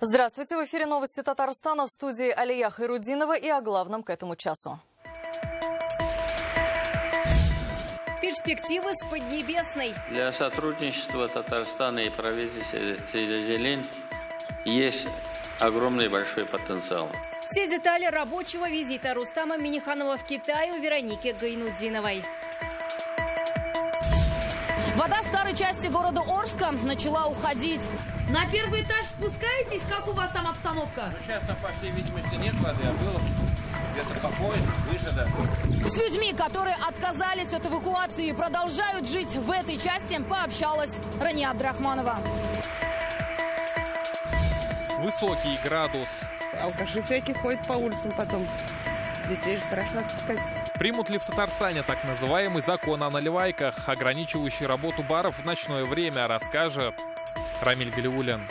Здравствуйте, в эфире новости Татарстана в студии Алия Хайрудинова и о главном к этому часу. Перспективы с Поднебесной. Для сотрудничества Татарстана и правительства Зелень есть огромный большой потенциал. Все детали рабочего визита Рустама Миниханова в Китай у Вероники Гайнудиновой. Вода в старой части города Орска начала уходить. На первый этаж спускаетесь? Как у вас там обстановка? Ну, сейчас там, по всей видимости, нет воды, а было где-то по пояс, выше, да. С людьми, которые отказались от эвакуации и продолжают жить в этой части, пообщалась Рания Абдрахманова. Высокий градус. Алкаши всякие ходят по улицам потом. Детей же страшно отпускать. Примут ли в Татарстане так называемый закон о наливайках, ограничивающий работу баров в ночное время, расскажет Рамиль Галиулин.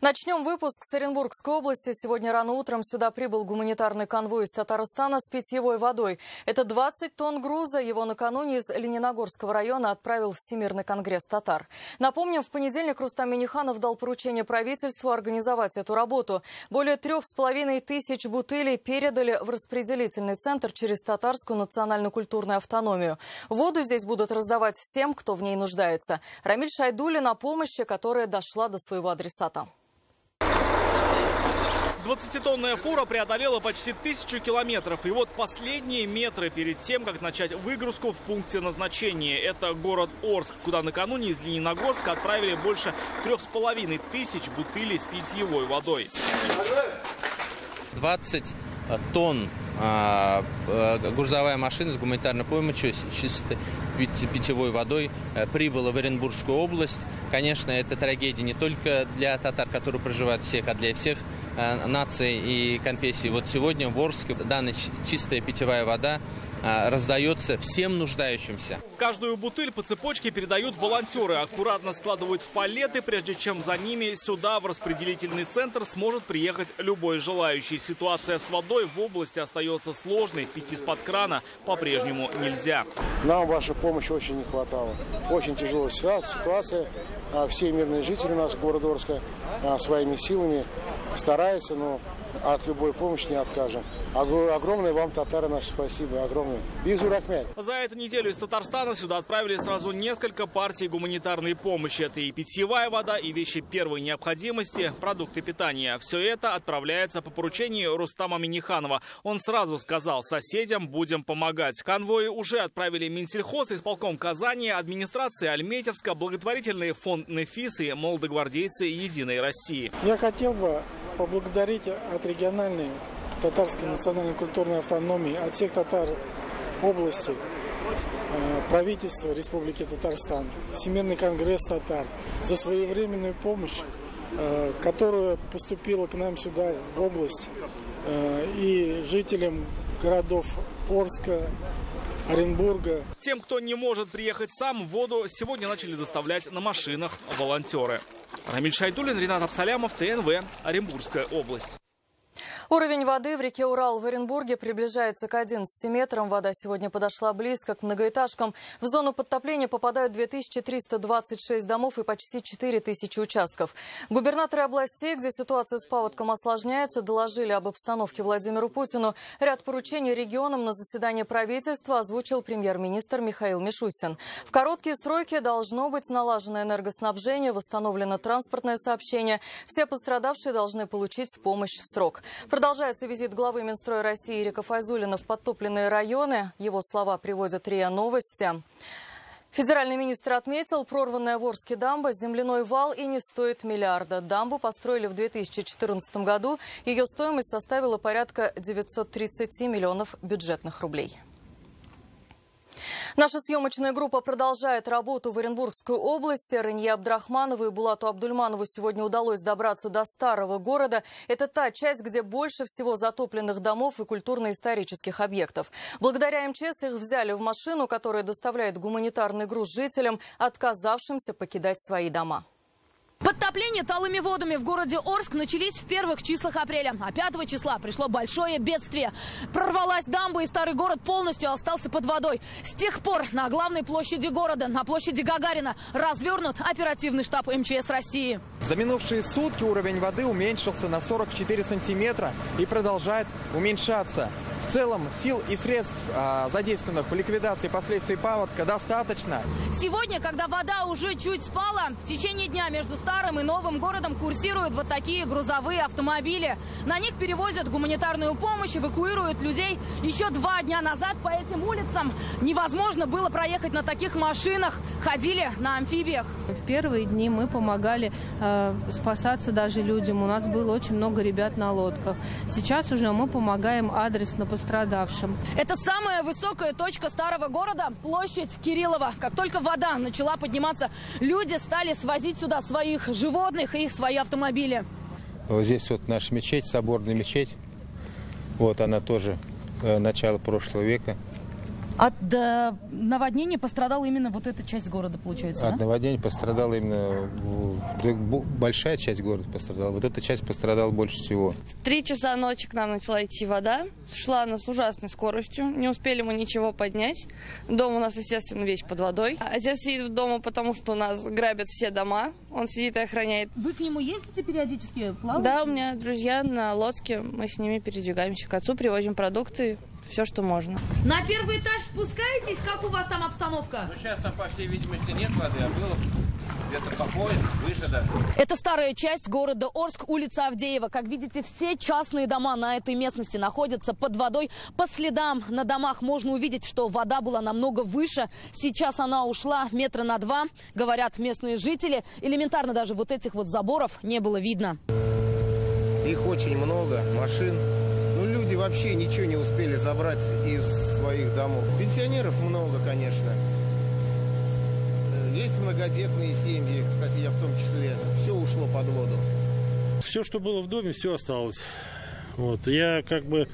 Начнем выпуск с Оренбургской области. Сегодня рано утром сюда прибыл гуманитарный конвой из Татарстана с питьевой водой. Это 20 тонн груза. Его накануне из Лениногорского района отправил Всемирный конгресс татар. Напомним, в понедельник Рустам Миниханов дал поручение правительству организовать эту работу. Более трех с половиной тысяч бутылей передали в распределительный центр через татарскую национальную культурную автономию. Воду здесь будут раздавать всем, кто в ней нуждается. Рамиль Шайдулин о помощи, которая дошла до своего адресата. 20-тонная фура преодолела почти тысячу километров. И вот последние метры перед тем, как начать выгрузку в пункте назначения. Это город Орск, куда накануне из Лениногорска отправили больше трех с половиной тысяч бутылей с питьевой водой. 20 тонн а, а, грузовая машина с гуманитарной помощью, с чистой питьевой водой э, прибыла в Оренбургскую область. Конечно, это трагедия не только для татар, которые проживают всех, а для всех наций и конфессий. Вот сегодня в Орске данная чистая питьевая вода э, раздается всем нуждающимся. Каждую бутыль по цепочке передают волонтеры. Аккуратно складывают в палеты, прежде чем за ними сюда, в распределительный центр, сможет приехать любой желающий. Ситуация с водой в области остается сложной. Пить из-под крана по-прежнему нельзя. Нам вашей помощи очень не хватало. Очень тяжелая ситуация. А все мирные жители у нас города Орска а, своими силами стараются, но от любой помощи не откажем. Огромное вам, татары, наше спасибо. Огромное. Бизур Ахмед. За эту неделю из Татарстана сюда отправили сразу несколько партий гуманитарной помощи. Это и питьевая вода, и вещи первой необходимости, продукты питания. Все это отправляется по поручению Рустама Миниханова. Он сразу сказал соседям, будем помогать. Конвои уже отправили Минсельхоз, исполком Казани, администрация Альметьевска, благотворительный фонд «Нефис» и молодогвардейцы Единой России. Я хотел бы поблагодарить от региональной татарской национальной культурной автономии, от всех татар области, э, правительства Республики Татарстан, Всемирный конгресс татар за своевременную помощь, э, которая поступила к нам сюда в область э, и жителям городов Орска, Оренбурга. Тем, кто не может приехать сам, воду сегодня начали доставлять на машинах волонтеры. Рамиль Шайдулин, Ренат Абсалямов, ТНВ, Оренбургская область. Уровень воды в реке Урал в Оренбурге приближается к 11 метрам. Вода сегодня подошла близко к многоэтажкам. В зону подтопления попадают 2326 домов и почти 4000 участков. Губернаторы областей, где ситуация с паводком осложняется, доложили об обстановке Владимиру Путину. Ряд поручений регионам на заседание правительства озвучил премьер-министр Михаил Мишустин. В короткие сроки должно быть налажено энергоснабжение, восстановлено транспортное сообщение. Все пострадавшие должны получить помощь в срок. Продолжается визит главы Минстроя России Ирика Файзулина в подтопленные районы. Его слова приводят РИА Новости. Федеральный министр отметил, прорванная в Орске дамба – земляной вал и не стоит миллиарда. Дамбу построили в 2014 году. Ее стоимость составила порядка 930 миллионов бюджетных рублей. Наша съемочная группа продолжает работу в Оренбургской области. Ранье Абдрахманову и Булату Абдульманову сегодня удалось добраться до старого города. Это та часть, где больше всего затопленных домов и культурно-исторических объектов. Благодаря МЧС их взяли в машину, которая доставляет гуманитарный груз жителям, отказавшимся покидать свои дома. Подтопления талыми водами в городе Орск начались в первых числах апреля. А 5 числа пришло большое бедствие. Прорвалась дамба, и старый город полностью остался под водой. С тех пор на главной площади города, на площади Гагарина, развернут оперативный штаб МЧС России. За минувшие сутки уровень воды уменьшился на 44 сантиметра и продолжает уменьшаться. В целом сил и средств, а, задействованных в ликвидации последствий паводка, достаточно. Сегодня, когда вода уже чуть спала, в течение дня между старым и новым городом курсируют вот такие грузовые автомобили. На них перевозят гуманитарную помощь, эвакуируют людей. Еще два дня назад по этим улицам невозможно было проехать на таких машинах. Ходили на амфибиях. В первые дни мы помогали э, спасаться даже людям. У нас было очень много ребят на лодках. Сейчас уже мы помогаем адресно пострадавшим. Это самая высокая точка старого города – площадь Кириллова. Как только вода начала подниматься, люди стали свозить сюда своих животных и свои автомобили. Вот здесь вот наша мечеть, соборная мечеть. Вот она тоже э, начало прошлого века. От э, наводнения пострадала именно вот эта часть города, получается, От наводнения пострадала именно да, большая часть города пострадала. Вот эта часть пострадала больше всего. В три часа ночи к нам начала идти вода. Шла она с ужасной скоростью. Не успели мы ничего поднять. Дом у нас, естественно, весь под водой. Отец сидит дома, потому что у нас грабят все дома. Он сидит и охраняет. Вы к нему ездите периодически? Плаваете? Да, у меня друзья на лодке. Мы с ними передвигаемся к отцу, привозим продукты, все, что можно. На первый этаж спускаетесь? Как у вас там обстановка? Ну, сейчас там, по всей видимости, нет воды, а было где-то по пояс, выше даже. Это старая часть города Орск, улица Авдеева. Как видите, все частные дома на этой местности находятся под водой. По следам на домах можно увидеть, что вода была намного выше. Сейчас она ушла метра на два, говорят местные жители. Элементарно даже вот этих вот заборов не было видно. Их очень много, машин. Люди вообще ничего не успели забрать из своих домов. Пенсионеров много, конечно. Э, Есть многодетные семьи, кстати, я в том числе. Все ушло под воду. Все, что было в доме, все осталось. Вот. Я как бы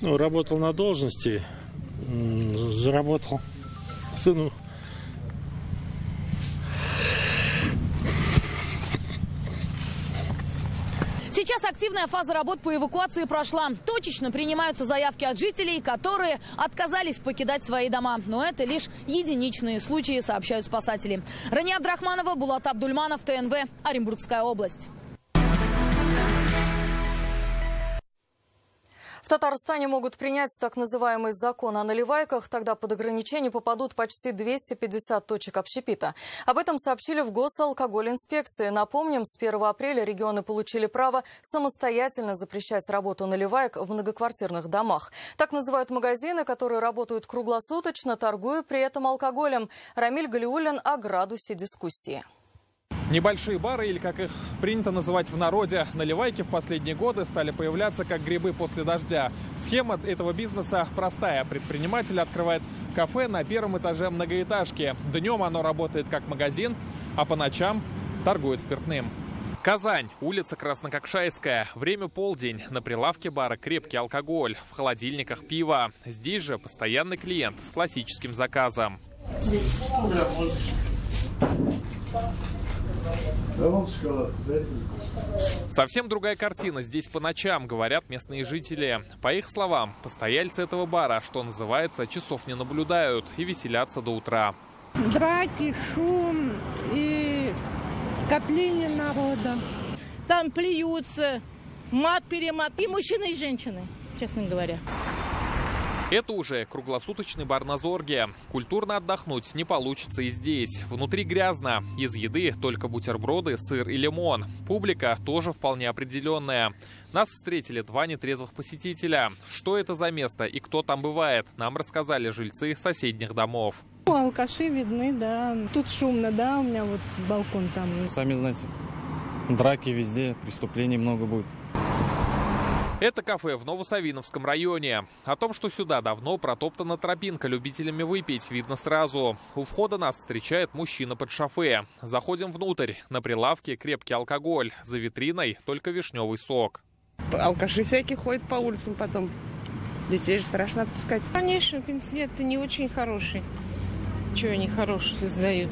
ну, работал на должности, заработал сыну Сейчас активная фаза работ по эвакуации прошла. Точечно принимаются заявки от жителей, которые отказались покидать свои дома. Но это лишь единичные случаи, сообщают спасатели. Рания Абдрахманова, Булат Абдульманов, ТНВ, Оренбургская область. Татарстане могут принять так называемый закон о наливайках. Тогда под ограничение попадут почти 250 точек общепита. Об этом сообщили в Госалкоголь-инспекции. Напомним, с 1 апреля регионы получили право самостоятельно запрещать работу наливаек в многоквартирных домах. Так называют магазины, которые работают круглосуточно, торгуя при этом алкоголем. Рамиль Галиулин о градусе дискуссии. Небольшие бары, или как их принято называть в народе, наливайки в последние годы стали появляться как грибы после дождя. Схема этого бизнеса простая. Предприниматель открывает кафе на первом этаже многоэтажки. Днем оно работает как магазин, а по ночам торгует спиртным. Казань, улица Краснококшайская. Время полдень. На прилавке бара крепкий алкоголь. В холодильниках пиво. Здесь же постоянный клиент с классическим заказом. Совсем другая картина здесь по ночам, говорят местные жители. По их словам, постояльцы этого бара, что называется, часов не наблюдают и веселятся до утра. Драки, шум и скопление народа. Там плюются, мат-перемат. И мужчины, и женщины, честно говоря. Это уже круглосуточный бар на Зорге. Культурно отдохнуть не получится и здесь. Внутри грязно. Из еды только бутерброды, сыр и лимон. Публика тоже вполне определенная. Нас встретили два нетрезвых посетителя. Что это за место и кто там бывает, нам рассказали жильцы соседних домов. Ну, алкаши видны, да. Тут шумно, да, у меня вот балкон там. Сами знаете, драки везде, преступлений много будет. Это кафе в Новосавиновском районе. О том, что сюда давно протоптана тропинка любителями выпить, видно сразу. У входа нас встречает мужчина под шофе. Заходим внутрь. На прилавке крепкий алкоголь. За витриной только вишневый сок. Алкаши всякие ходят по улицам потом. Детей же страшно отпускать. Конечно, пенсионер-то не очень хороший. Чего они хорошие создают?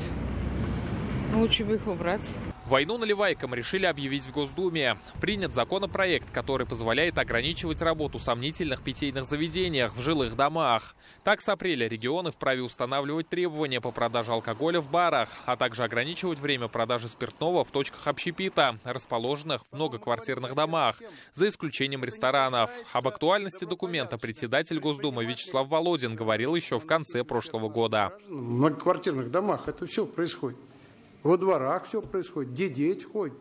Лучше бы их убрать. Войну наливайкам решили объявить в Госдуме. Принят законопроект, который позволяет ограничивать работу сомнительных питейных заведениях в жилых домах. Так, с апреля регионы вправе устанавливать требования по продаже алкоголя в барах, а также ограничивать время продажи спиртного в точках общепита, расположенных в многоквартирных домах, за исключением ресторанов. Об актуальности документа председатель Госдумы Вячеслав Володин говорил еще в конце прошлого года. В многоквартирных домах это все происходит. Во дворах все происходит, где дети ходят.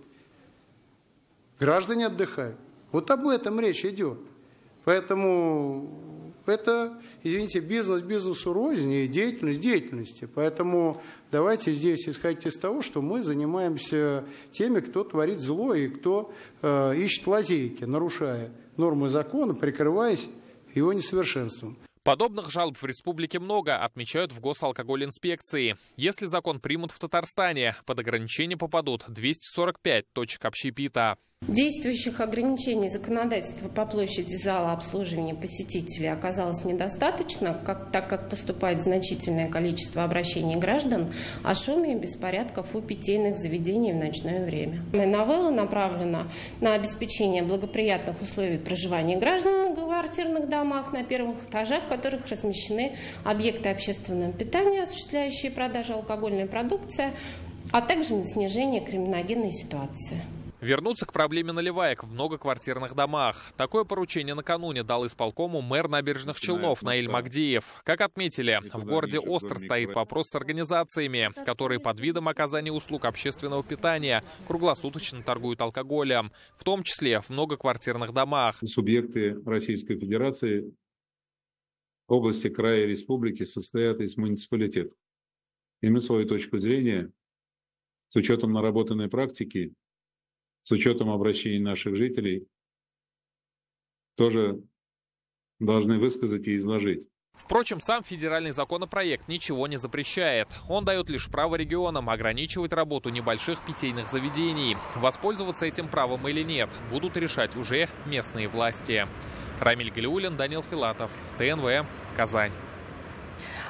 Граждане отдыхают. Вот об этом речь идет. Поэтому это, извините, бизнес бизнесу рознь и деятельность деятельности. Поэтому давайте здесь исходить из того, что мы занимаемся теми, кто творит зло и кто э, ищет лазейки, нарушая нормы закона, прикрываясь его несовершенством. Подобных жалоб в республике много, отмечают в госалкогольинспекции. Если закон примут в Татарстане, под ограничение попадут 245 точек общепита. Действующих ограничений законодательства по площади зала обслуживания посетителей оказалось недостаточно, как, так как поступает значительное количество обращений граждан о шуме и беспорядках у питейных заведений в ночное время. Новелла направлена на обеспечение благоприятных условий проживания граждан в квартирных домах на первых этажах, в которых размещены объекты общественного питания, осуществляющие продажу алкогольной продукции, а также на снижение криминогенной ситуации. Вернуться к проблеме наливаек в многоквартирных домах. Такое поручение накануне дал исполкому мэр набережных Челнов Наиль Магдиев. Как отметили, в городе остро стоит вопрос с организациями, которые под видом оказания услуг общественного питания круглосуточно торгуют алкоголем, в том числе в многоквартирных домах. Субъекты Российской Федерации, области, края и республики состоят из муниципалитетов. И мы свою точку зрения, с учетом наработанной практики, с учетом обращений наших жителей, тоже должны высказать и изложить. Впрочем, сам федеральный законопроект ничего не запрещает. Он дает лишь право регионам ограничивать работу небольших питейных заведений. Воспользоваться этим правом или нет, будут решать уже местные власти. Рамиль Галиулин, Данил Филатов, ТНВ, Казань.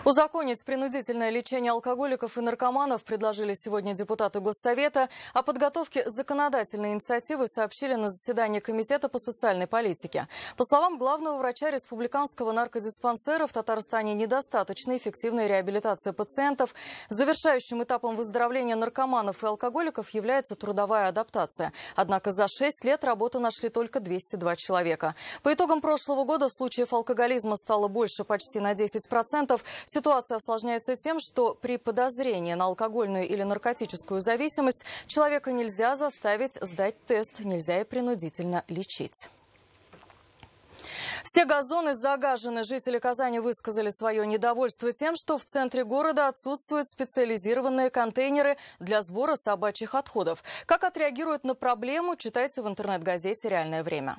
Узаконить принудительное лечение алкоголиков и наркоманов предложили сегодня депутаты Госсовета. О подготовке законодательной инициативы сообщили на заседании Комитета по социальной политике. По словам главного врача республиканского наркодиспансера, в Татарстане недостаточно эффективная реабилитация пациентов. Завершающим этапом выздоровления наркоманов и алкоголиков является трудовая адаптация. Однако за 6 лет работу нашли только 202 человека. По итогам прошлого года случаев алкоголизма стало больше почти на 10%. Ситуация осложняется тем, что при подозрении на алкогольную или наркотическую зависимость человека нельзя заставить сдать тест, нельзя и принудительно лечить. Все газоны загажены. Жители Казани высказали свое недовольство тем, что в центре города отсутствуют специализированные контейнеры для сбора собачьих отходов. Как отреагируют на проблему, читайте в интернет-газете «Реальное время».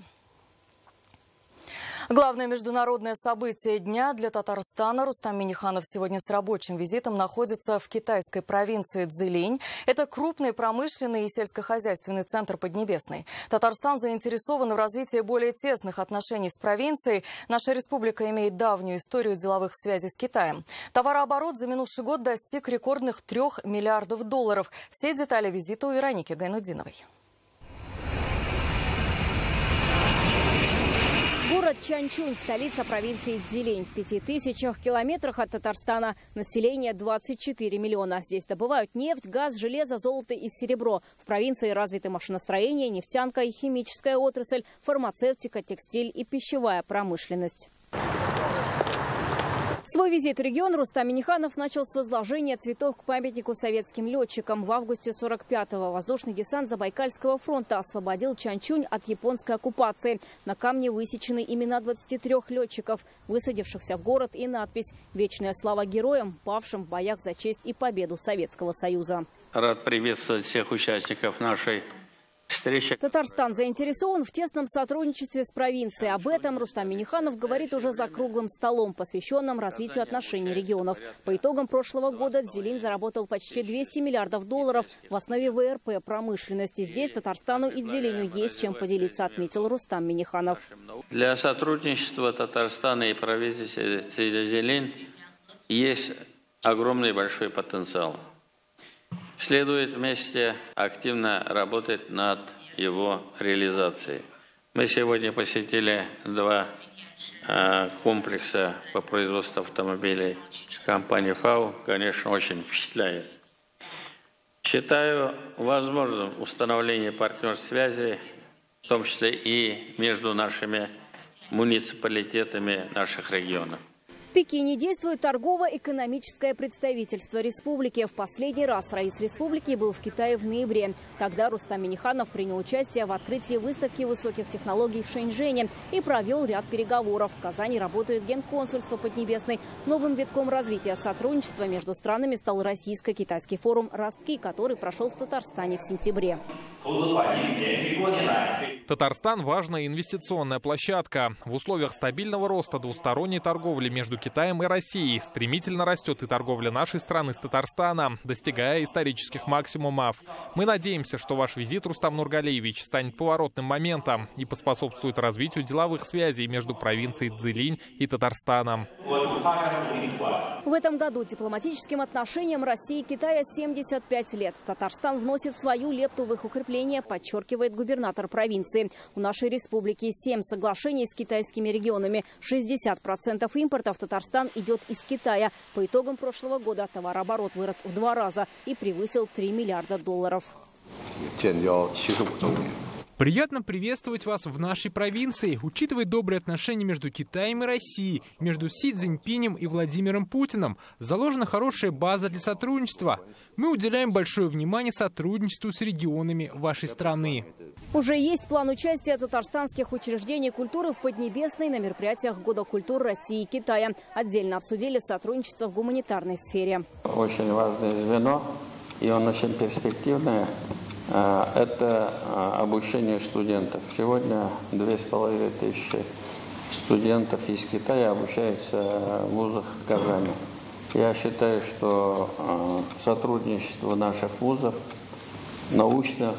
Главное международное событие дня для Татарстана Рустам Миниханов сегодня с рабочим визитом находится в китайской провинции Цзилинь. Это крупный промышленный и сельскохозяйственный центр Поднебесной. Татарстан заинтересован в развитии более тесных отношений с провинцией. Наша республика имеет давнюю историю деловых связей с Китаем. Товарооборот за минувший год достиг рекордных трех миллиардов долларов. Все детали визита у Вероники Гайнудиновой. Город Чанчунь, столица провинции Цзилинь. В пяти тысячах километрах от Татарстана. Население 24 миллиона. Здесь добывают нефть, газ, железо, золото и серебро. В провинции развиты машиностроение, нефтянка и химическая отрасль, фармацевтика, текстиль и пищевая промышленность. Свой визит в регион Рустам Миниханов начал с возложения цветов к памятнику советским летчикам. В августе 45-го воздушный десант Забайкальского фронта освободил Чанчунь от японской оккупации. На камне высечены имена 23 летчиков, высадившихся в город, и надпись «Вечная слава героям, павшим в боях за честь и победу Советского Союза». Рад приветствовать всех участников нашей встречи. Татарстан заинтересован в тесном сотрудничестве с провинцией. Об этом Рустам Миниханов говорит уже за круглым столом, посвященным развитию отношений регионов. По итогам прошлого года Дзелин заработал почти 200 миллиардов долларов в основе ВРП промышленности. Здесь Татарстану и Дзелиню есть чем поделиться, отметил Рустам Миниханов. Для сотрудничества Татарстана и провинции Дзелин есть огромный большой потенциал. Следует вместе активно работать над его реализацией. Мы сегодня посетили два э, комплекса по производству автомобилей компании ФАУ. Конечно, очень впечатляет. Считаю возможным установление партнерств связи, в том числе и между нашими муниципалитетами наших регионов. В Пекине действует торгово-экономическое представительство республики. В последний раз Раис республики был в Китае в ноябре. Тогда Рустам Миниханов принял участие в открытии выставки высоких технологий в Шэньчжэне и провел ряд переговоров. В Казани работает генконсульство Поднебесной. Новым витком развития сотрудничества между странами стал российско-китайский форум «Ростки», который прошел в Татарстане в сентябре. Татарстан – важная инвестиционная площадка. В условиях стабильного роста двусторонней торговли между Китаем и Россией стремительно растет и торговля нашей страны с Татарстаном, достигая исторических максимумов. Мы надеемся, что ваш визит, Рустам Нургалиевич, станет поворотным моментом и поспособствует развитию деловых связей между провинцией Цзилинь и Татарстаном. В этом году дипломатическим отношениям России и Китая 75 лет. Татарстан вносит свою лепту в их укрепление, подчеркивает губернатор провинции. У нашей республики 7 соглашений с китайскими регионами. 60% импорта в Татарстан идет из Китая. По итогам прошлого года товарооборот вырос в два раза и превысил 3 миллиарда долларов. Приятно приветствовать вас в нашей провинции, учитывая добрые отношения между Китаем и Россией, между Си Цзиньпинем и Владимиром Путиным. Заложена хорошая база для сотрудничества. Мы уделяем большое внимание сотрудничеству с регионами вашей страны. Уже есть план участия татарстанских учреждений культуры в Поднебесной на мероприятиях Года культуры России и Китая. Отдельно обсудили сотрудничество в гуманитарной сфере. Очень важное звено, и он очень перспективное. А, это а, обучение студентов. Сегодня две с половиной тысячи студентов из Китая обучаются в вузах Казани. Я считаю, что а, сотрудничество наших вузов, научных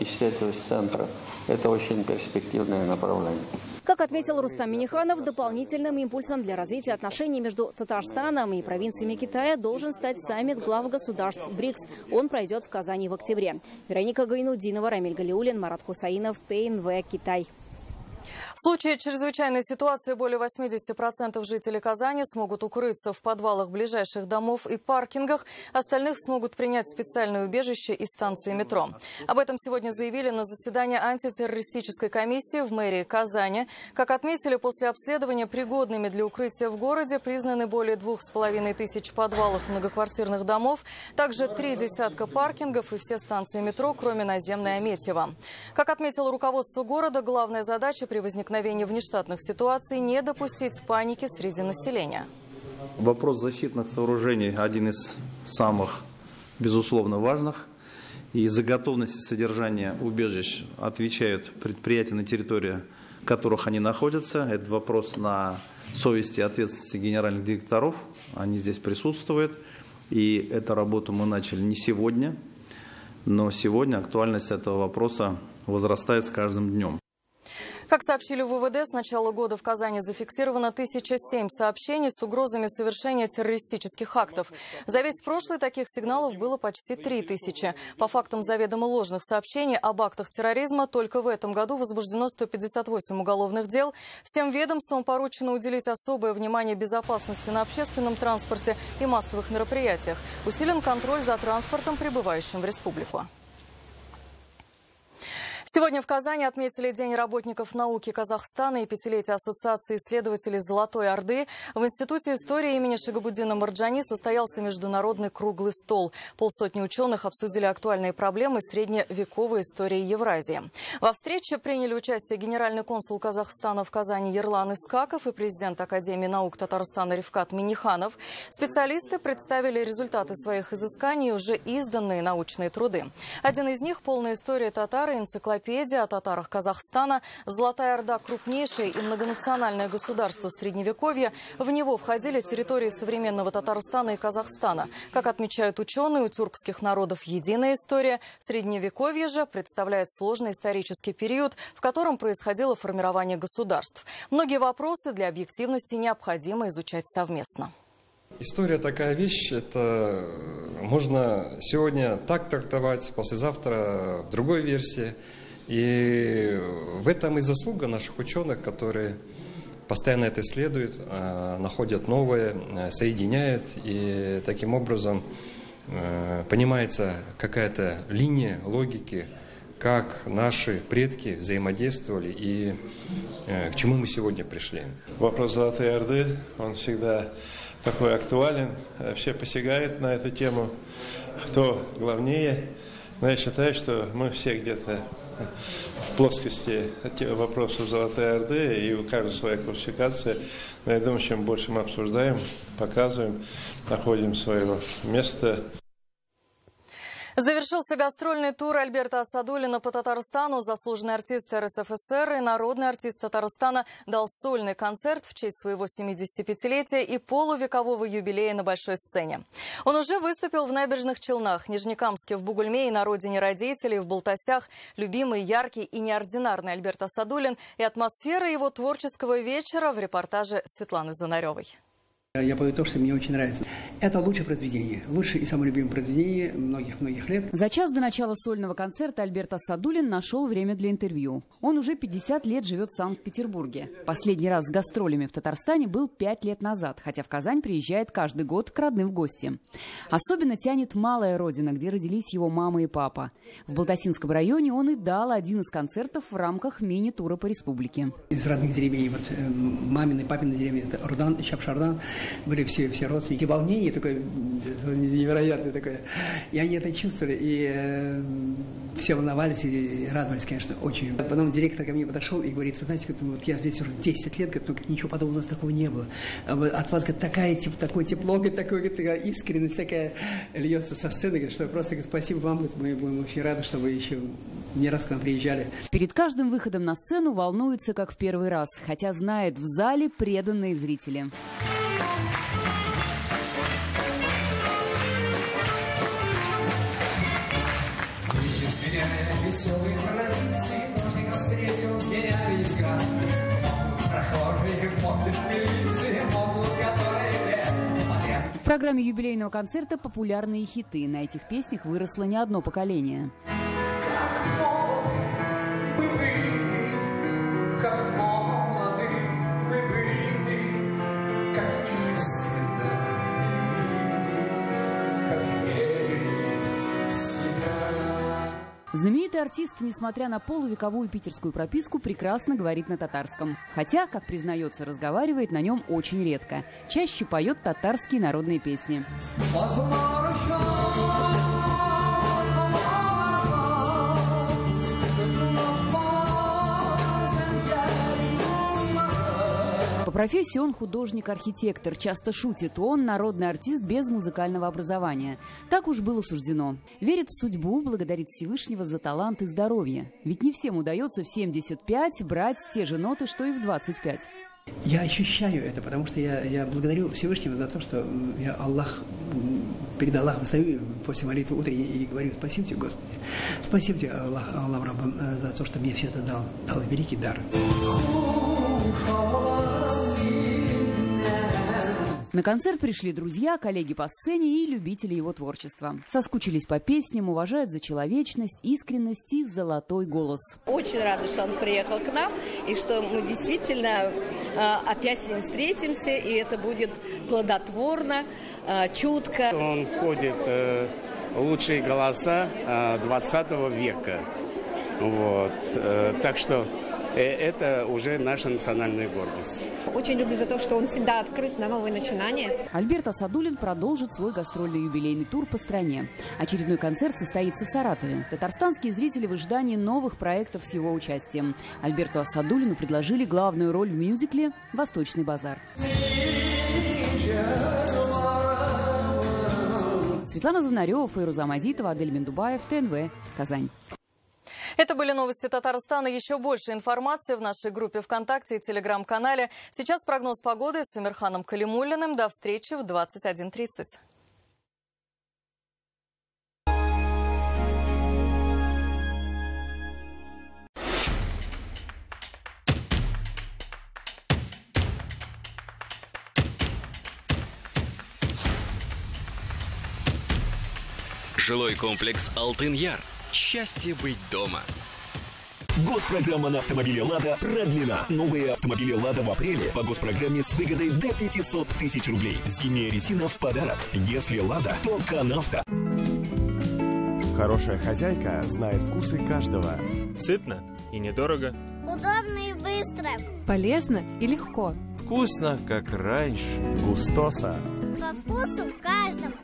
исследовательских центров – это очень перспективное направление. Как отметил Рустам Миниханов, дополнительным импульсом для развития отношений между Татарстаном и провинциями Китая должен стать саммит глав государств БРИКС. Он пройдет в Казани в октябре. Вероника Гайнудинова, Рамиль Галиулин, Марат Хусаинов, ТНВ, Китай. В случае чрезвычайной ситуации более 80% жителей Казани смогут укрыться в подвалах ближайших домов и паркингах. Остальных смогут принять специальное убежище и станции метро. Об этом сегодня заявили на заседании антитеррористической комиссии в мэрии Казани. Как отметили, после обследования пригодными для укрытия в городе признаны более двух с половиной тысяч подвалов многоквартирных домов, также три десятка паркингов и все станции метро, кроме наземной Аметьева. Как отметило руководство города, главная задача при возникновении внештатных ситуаций не допустить паники среди населения. Вопрос защитных сооружений один из самых, безусловно, важных. И за готовность содержания убежищ отвечают предприятия на территории которых они находятся. Это вопрос на совести и ответственности генеральных директоров. Они здесь присутствуют. И эту работу мы начали не сегодня, но сегодня актуальность этого вопроса возрастает с каждым днем. Как сообщили в УВД, с начала года в Казани зафиксировано 1007 сообщений с угрозами совершения террористических актов. За весь прошлый таких сигналов было почти 3000. По фактам заведомо ложных сообщений об актах терроризма только в этом году возбуждено 158 уголовных дел. Всем ведомствам поручено уделить особое внимание безопасности на общественном транспорте и массовых мероприятиях. Усилен контроль за транспортом, прибывающим в республику. Сегодня в Казани отметили День работников науки Казахстана и пятилетие Ассоциации исследователей Золотой Орды. В Институте истории имени Шагабудина Марджани состоялся международный круглый стол. Полсотни ученых обсудили актуальные проблемы средневековой истории Евразии. Во встрече приняли участие генеральный консул Казахстана в Казани Ерлан Искаков и президент Академии наук Татарстана Ревкат Миниханов. Специалисты представили результаты своих изысканий и уже изданные научные труды. Один из них – полная история татары, энциклопедия энциклопедия о татарах Казахстана. Золотая Орда – крупнейшее и многонациональное государство Средневековья. В него входили территории современного Татарстана и Казахстана. Как отмечают ученые, у тюркских народов единая история. Средневековье же представляет сложный исторический период, в котором происходило формирование государств. Многие вопросы для объективности необходимо изучать совместно. История такая вещь, это можно сегодня так трактовать, послезавтра в другой версии. И в этом и заслуга наших ученых, которые постоянно это исследуют, а, находят новое, а, соединяют, и таким образом а, понимается какая-то линия логики, как наши предки взаимодействовали и к чему мы сегодня пришли. Вопрос Золотой Орды, он всегда такой актуален, вообще посягает на эту тему, кто главнее. Но я считаю, что мы все где-то в плоскости вопросов Золотой Орды, и у каждого своя квалификация. Но я думаю, чем больше мы обсуждаем, показываем, находим свое место, Завершился гастрольный тур Альберта Асадулина по Татарстану. Заслуженный артист РСФСР и народный артист Татарстана дал сольный концерт в честь своего 75-летия и полувекового юбилея на большой сцене. Он уже выступил в Набережных Челнах, Нижнекамске, в Бугульме и на родине родителей, в Болтасях. Любимый, яркий и неординарный Альберт Асадулин и атмосфера его творческого вечера в репортаже Светланы Зунаревой. Я пою то, что мне очень нравится. Это лучшее произведение. Лучшее и самое любимое произведение многих-многих лет. За час до начала сольного концерта Альберт Асадулин нашел время для интервью. Он уже 50 лет живет в Санкт-Петербурге. Последний раз с гастролями в Татарстане был 5 лет назад, хотя в Казань приезжает каждый год к родным в гости. Особенно тянет малая родина, где родились его мама и папа. В Балтасинском районе он и дал один из концертов в рамках мини-тура по республике. Из родных деревень, вот э, маминой, папиной деревни, это Рудан, Чапшардан, были все, все родственники. Волнение такое невероятное такое. И они это чувствовали, и э, все волновались и радовались, конечно, очень. Потом директор ко мне подошел и говорит, вы знаете, вот я здесь уже 10 лет, говорит, ничего подобного у нас такого не было. А от вас говорит, такая, типа, такое тепло, говорит, такое, искренность такая льется со сцены, что просто говорит, спасибо вам, мы будем очень рады, что вы еще не раз к нам приезжали. Перед каждым выходом на сцену волнуется, как в первый раз, хотя знает, в зале преданные зрители. Веселые традиции Ножником встретил меня Ленинград Прохожие модных милиции Моду, которые В программе юбилейного концерта популярные хиты. На этих песнях выросло не одно поколение. Знаменитый артист, несмотря на полувековую питерскую прописку, прекрасно говорит на татарском. Хотя, как признается, разговаривает на нем очень редко. Чаще поет татарские народные песни. По профессии он художник-архитектор. Часто шутит, он народный артист без музыкального образования. Так уж было суждено. Верит в судьбу, благодарит Всевышнего за талант и здоровье. Ведь не всем удается в 75 брать те же ноты, что и в 25. Я ощущаю это, потому что я, я благодарю Всевышнего за то, что я Аллах, перед Аллахом стою после молитвы утренней и говорю, спасибо тебе, Господи. Спасибо тебе, Аллах, Аллах э, за то, что мне все это дал, дал великий дар. На концерт пришли друзья, коллеги по сцене и любители его творчества. Соскучились по песням, уважают за человечность, искренность и золотой голос. Очень рада, что он приехал к нам и что мы действительно э, опять с ним встретимся, и это будет плодотворно, э, чутко. Он входит э, лучшие голоса 20 века. Вот. Так что Э, это уже наша национальная гордость. Очень люблю за то, что он всегда открыт на новые начинания. Альберт Асадулин продолжит свой гастрольный юбилейный тур по стране. Очередной концерт состоится в Саратове. Татарстанские зрители в ожидании новых проектов с его участием. Альберту Асадулину предложили главную роль в мюзикле «Восточный базар». Светлана Звонарева, Фейруза Мазитова, Адель Мендубаев, ТНВ, Казань. Это были новости Татарстана. Еще больше информации в нашей группе ВКонтакте и Телеграм-канале. Сейчас прогноз погоды с Эмирханом Калимулиным. До встречи в 21.30. Жилой комплекс «Алтын-Яр» Счастье быть дома. Госпрограмма на автомобиле «Лада» продлена. Новые автомобили «Лада» в апреле по госпрограмме с выгодой до 500 тысяч рублей. Зимняя резина в подарок. Если «Лада», то «Канавто». Хорошая хозяйка знает вкусы каждого. Сытно и недорого. Удобно и быстро. Полезно и легко. Вкусно, как раньше. Густоса. По вкусу каждому.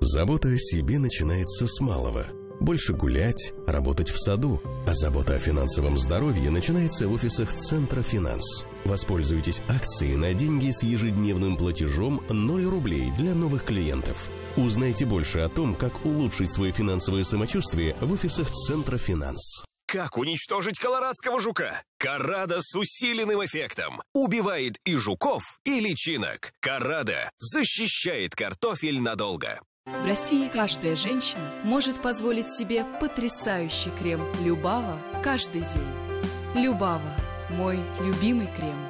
Забота о себе начинается с малого. Больше гулять, работать в саду. А забота о финансовом здоровье начинается в офисах Центра Финанс. Воспользуйтесь акцией на деньги с ежедневным платежом 0 рублей для новых клиентов. Узнайте больше о том, как улучшить свое финансовое самочувствие в офисах Центра Финанс. Как уничтожить колорадского жука? Карада с усиленным эффектом. Убивает и жуков, и личинок. Карада защищает картофель надолго. В России каждая женщина может позволить себе потрясающий крем Любава каждый день. Любава – мой любимый крем.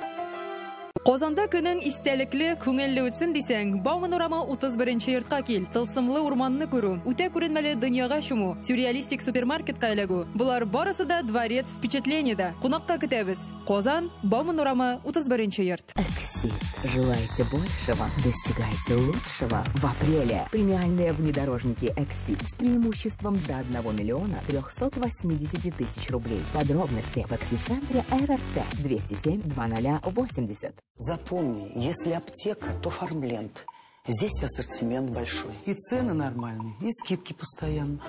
Қозанда күнің истәлеклі, күңеллі өтсін десең, Бауман орамы 31 йыртқа кел. Тылсымлы урманны көру, үтә күренмәле дөньяға шуму, сюрреалистик супермаркетка әләгу. Бұлар барысы да дворец впечатлениеда. Кунаққа күтәбіз. Қозан, Бауман орамы 31 йырт. Эксид. Желаете большего? Достигайте лучшего. В апреле премиальные внедорожники Эксид с преимуществом до 1 миллиона 380 тысяч рублей. Подробности в Эксид-центре РРТ 207 2080. Запомни, если аптека, то фармленд. Здесь ассортимент большой. И цены нормальные, и скидки постоянно.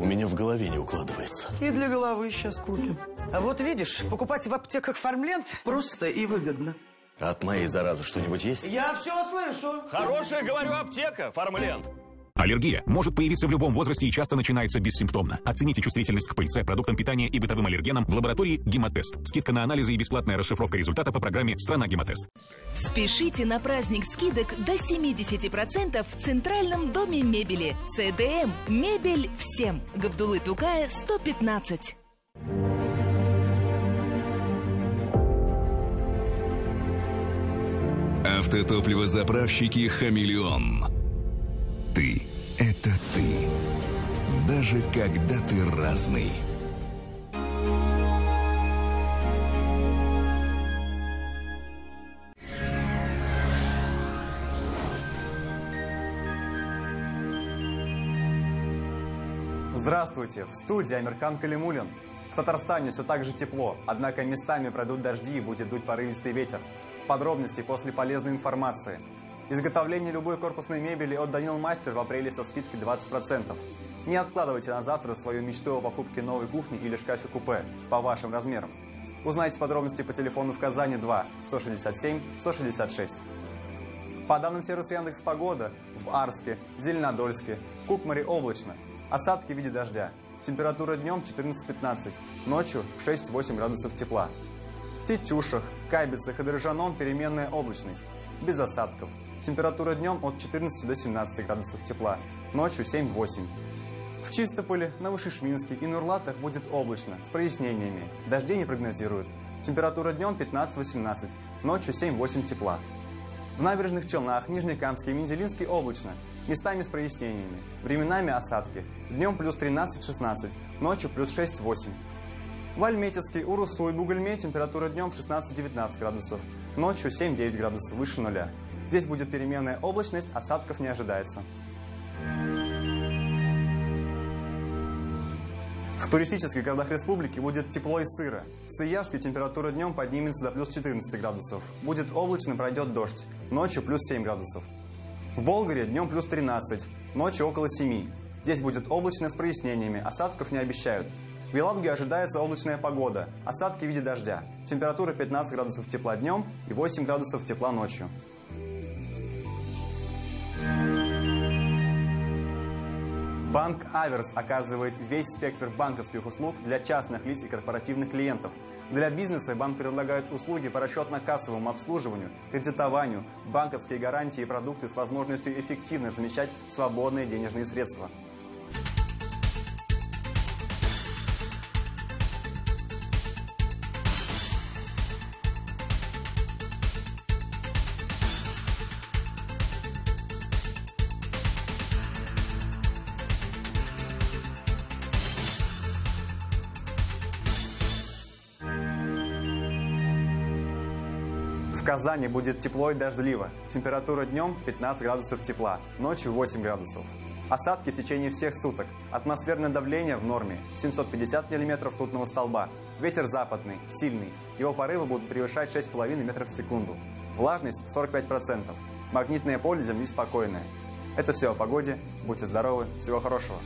У меня в голове не укладывается. И для головы сейчас купим. А вот видишь, покупать в аптеках фармленд просто и выгодно. А от моей заразы что-нибудь есть? Я все слышу. Хорошая, говорю, аптека. Фармленд. Аллергия может появиться в любом возрасте и часто начинается бессимптомно. Оцените чувствительность к пыльце, продуктам питания и бытовым аллергенам в лаборатории «Гемотест». Скидка на анализы и бесплатная расшифровка результата по программе «Страна Гемотест». Спешите на праздник скидок до 70% в Центральном доме мебели. ЦДМ. Мебель всем. Габдулы Тукая, 115. Автотопливозаправщики «Хамелеон». Ты – это ты. Даже когда ты разный. Здравствуйте! В студии Амирхан Калимулин. В Татарстане все так же тепло, однако местами пройдут дожди и будет дуть порывистый ветер. Подробности после полезной информации. Изготовление любой корпусной мебели от Данил Мастер в апреле со скидкой 20%. Не откладывайте на завтра свою мечту о покупке новой кухни или шкафе-купе по вашим размерам. Узнайте подробности по телефону в Казани 2 167 166. По данным сервиса Яндекс Погода, в Арске, Зеленодольске, Кукмаре облачно. Осадки в виде дождя. Температура днем 14-15, ночью 6-8 градусов тепла. В Тетюшах, Кайбицах и Дрожжаном переменная облачность, без осадков. Температура днем от 14 до 17 градусов тепла, ночью 7-8. В Чистополе, Новошишминске и Нурлатах будет облачно, с прояснениями. Дождей не прогнозируют. Температура днем 15-18, ночью 7-8 тепла. В набережных Челнах, Нижнекамске и Мензелинске облачно, местами с прояснениями. Временами осадки. Днем плюс 13-16, ночью плюс 6-8. В Альметьевске, Урусу и Бугульме температура днем 16-19 градусов, ночью 7-9 градусов выше нуля. Здесь будет переменная облачность, осадков не ожидается. В туристических городах республики будет тепло и сыро. В Суярске температура днем поднимется до плюс 14 градусов. Будет облачно, пройдет дождь. Ночью плюс 7 градусов. В Болгаре днем плюс 13, ночью около 7. Здесь будет облачно с прояснениями, осадков не обещают. В Елабуге ожидается облачная погода, осадки в виде дождя. Температура 15 градусов тепла днем и 8 градусов тепла ночью. Банк Аверс оказывает весь спектр банковских услуг для частных лиц и корпоративных клиентов. Для бизнеса банк предлагает услуги по расчетно-кассовому обслуживанию, кредитованию, банковские гарантии и продукты с возможностью эффективно замещать свободные денежные средства. Казани будет тепло и дождливо. Температура днем 15 градусов тепла, ночью 8 градусов. Осадки в течение всех суток. Атмосферное давление в норме 750 мм ртутного столба. Ветер западный, сильный. Его порывы будут превышать 6,5 метров в секунду. Влажность 45%. Магнитное поле Земли спокойное. Это все о погоде. Будьте здоровы. Всего хорошего.